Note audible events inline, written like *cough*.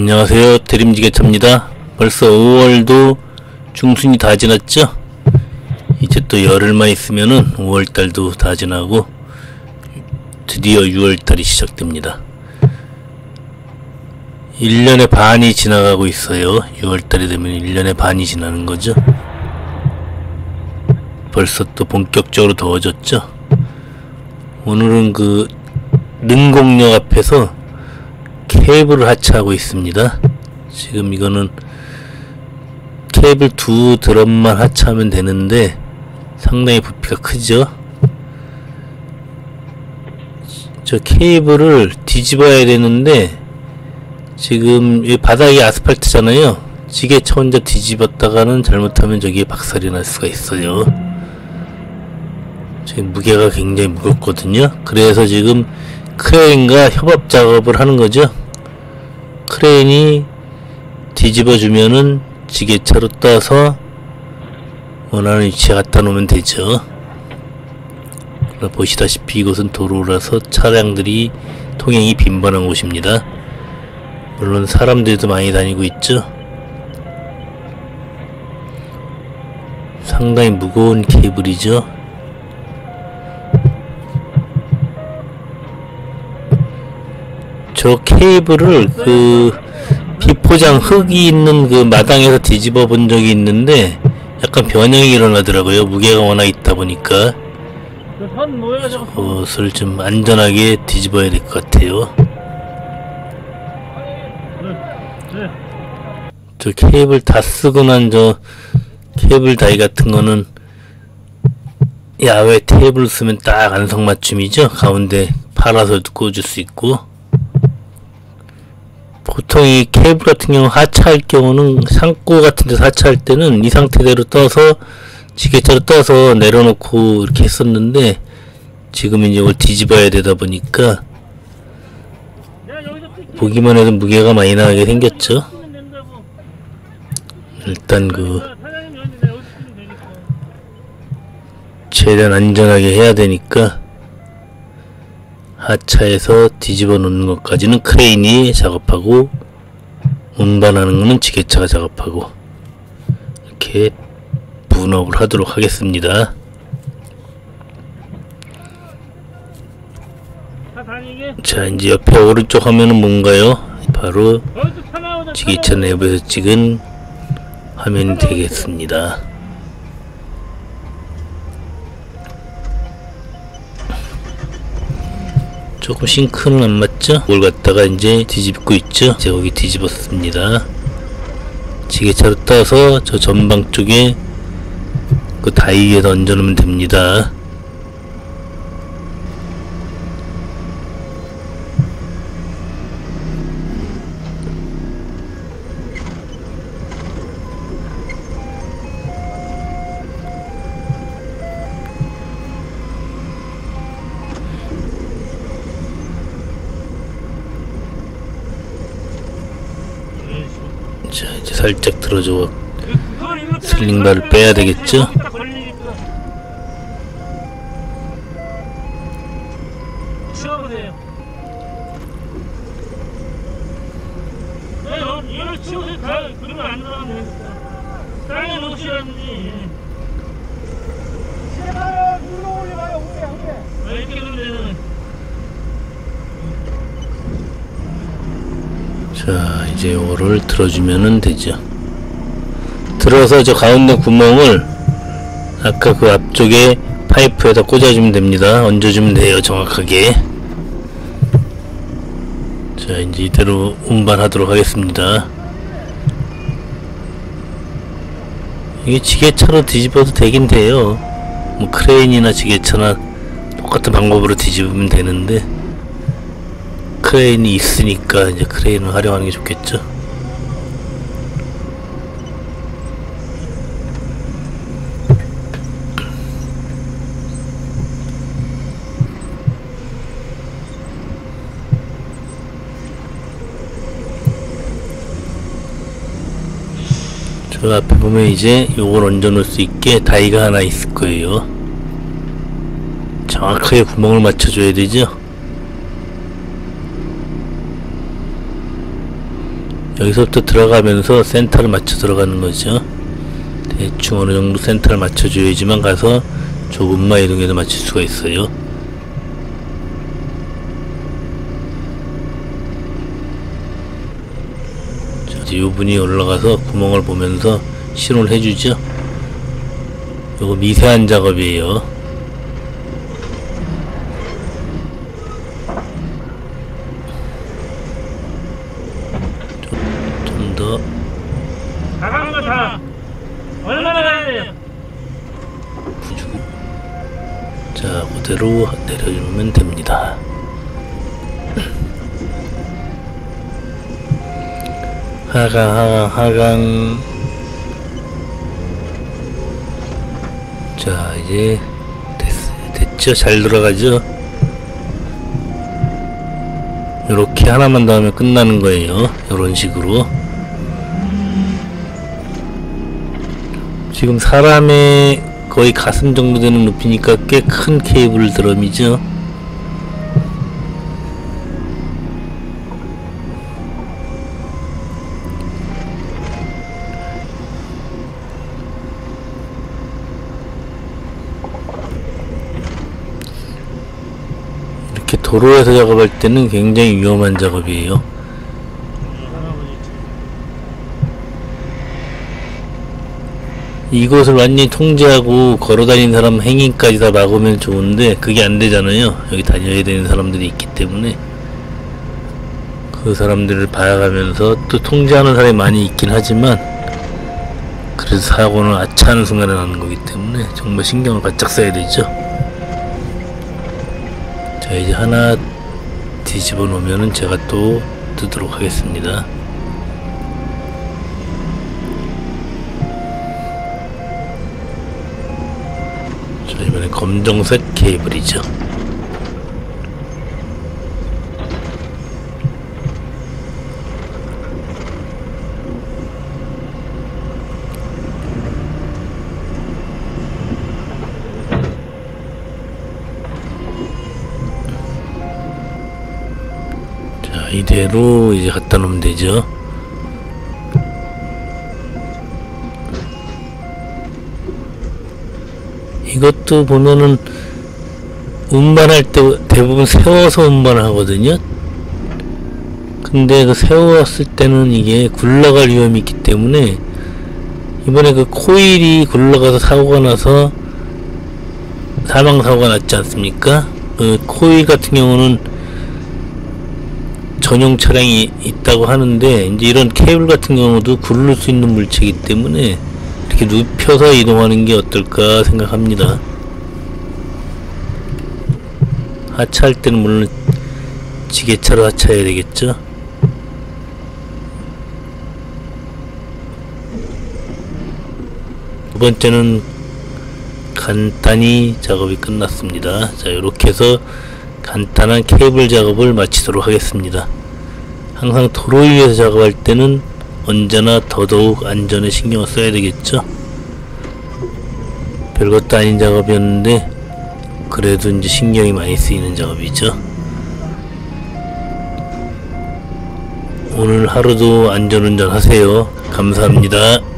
안녕하세요. 대림지게차입니다. 벌써 5월도 중순이 다 지났죠? 이제 또 열흘만 있으면은 5월달도 다 지나고 드디어 6월달이 시작됩니다. 1년의 반이 지나가고 있어요. 6월달이 되면 1년의 반이 지나는 거죠? 벌써 또 본격적으로 더워졌죠? 오늘은 그 능곡역 앞에서 케이블을 하차하고 있습니다. 지금 이거는 케이블 두 드럼만 하차하면 되는데 상당히 부피가 크죠. 저 케이블을 뒤집어야 되는데 지금 이 바닥이 아스팔트잖아요. 지게차 혼자 뒤집었다가는 잘못하면 저기에 박살이 날 수가 있어요. 지금 무게가 굉장히 무겁거든요. 그래서 지금 크레인과 협업 작업을 하는 거죠. 크레인이 뒤집어 주면은 지게차로 떠서 원하는 위치에 갖다 놓으면 되죠. 보시다시피 이곳은 도로라서 차량들이 통행이 빈번한 곳입니다. 물론 사람들도 많이 다니고 있죠. 상당히 무거운 케이블이죠. 저 케이블을 그 비포장 흙이 있는 그 마당에서 뒤집어 본 적이 있는데 약간 변형이 일어나더라고요. 무게가 워낙 있다 보니까 그것을 좀 안전하게 뒤집어야 될 것 같아요. 네. 저 케이블 다 쓰고 난 저 케이블 다이 같은 거는 야외 테이블 쓰면 딱 안성맞춤이죠. 가운데 팔아서 꽂을 수 있고 보통 이 케이블 같은 경우 하차할 경우는 상고 같은 데서 하차할 때는 이 상태대로 떠서 지게차로 떠서 내려놓고 이렇게 했었는데 지금 이제 이걸 뒤집어야 되다 보니까 보기만 해도 무게가 많이 나게 생겼죠. 일단 그 최대한 안전하게 해야 되니까 하차해서 뒤집어 놓는 것까지는 크레인이 작업하고 운반하는 거는 지게차가 작업하고 이렇게 분업을 하도록 하겠습니다. 자 이제 옆에 오른쪽 화면은 뭔가요? 바로 지게차 내부에서 찍은 화면이 되겠습니다. 조금 싱크는 안 맞죠? 뭘 갖다가 이제 뒤집고 있죠? 이제 거기 뒤집었습니다. 지게차로 떠서 저 전방 쪽에 그 다이에 얹어놓으면 됩니다. 자 이제 살짝 들어줘 슬링바를 빼야 되겠죠? 자 이제 요거를 들어주면은 되죠. 들어서 저 가운데 구멍을 아까 그 앞쪽에 파이프에다 꽂아주면 됩니다. 얹어주면 돼요 정확하게. 자 이제 이대로 운반하도록 하겠습니다. 이게 지게차로 뒤집어도 되긴 돼요. 뭐 크레인이나 지게차나 똑같은 방법으로 뒤집으면 되는데 크레인이 있으니까 이제 크레인을 활용하는 게 좋겠죠. 저 앞에 보면 이제 요걸 얹어 놓을 수 있게 다이가 하나 있을 거예요. 정확하게 구멍을 맞춰줘야 되죠. 여기서부터 들어가면서 센터를 맞춰 들어가는 거죠. 대충 어느 정도 센터를 맞춰줘야지만 가서 조금만 이동해도 맞출 수가 있어요. 자, 이제 요 분이 올라가서 구멍을 보면서 신호를 해주죠. 요거 미세한 작업이에요. 나간 거 다. 얼마나 가야 돼요? 자 그대로 내려주면 됩니다. *clears throat* 하강 하강 하강. 자 이제 됐, 됐죠? 잘 들어가죠? 이렇게 하나만 더 하면 끝나는 거예요. 이런 식으로 지금 사람의 거의 가슴 정도 되는 높이니까 꽤 큰 케이블 드럼이죠. 도로에서 작업할 때는 굉장히 위험한 작업이에요. 이곳을 완전히 통제하고 걸어다니는 사람 행인까지 다 막으면 좋은데 그게 안 되잖아요. 여기 다녀야 되는 사람들이 있기 때문에 그 사람들을 봐가면서 또 통제하는 사람이 많이 있긴 하지만 그래서 사고는 아차하는 순간에 나는 거기 때문에 정말 신경을 바짝 써야 되죠. 자 이제 하나 뒤집어 놓으면은 제가 또 뜨도록 하겠습니다. 이번에 검정색 케이블이죠. 자 이대로 이제 갖다 놓으면 되죠. 것도 보면은 운반할 때 대부분 세워서 운반을 하거든요. 근데 그 세웠을 때는 이게 굴러갈 위험이 있기 때문에 이번에 그 코일이 굴러가서 사고가 나서 사망 사고가 났지 않습니까? 그 코일 같은 경우는 전용 차량이 있다고 하는데 이제 이런 케이블 같은 경우도 굴릴 수 있는 물체이기 때문에 이렇게 눕혀서 이동하는 게 어떨까 생각합니다. 하차할 때는 물론 지게차로 하차해야 되겠죠. 두 번째는 간단히 작업이 끝났습니다. 자, 이렇게 해서 간단한 케이블 작업을 마치도록 하겠습니다. 항상 도로 위에서 작업할 때는 언제나 더더욱 안전에 신경을 써야 되겠죠. 별것도 아닌 작업이었는데 그래도 이제 신경이 많이 쓰이는 작업이죠. 오늘 하루도 안전운전 하세요. 감사합니다.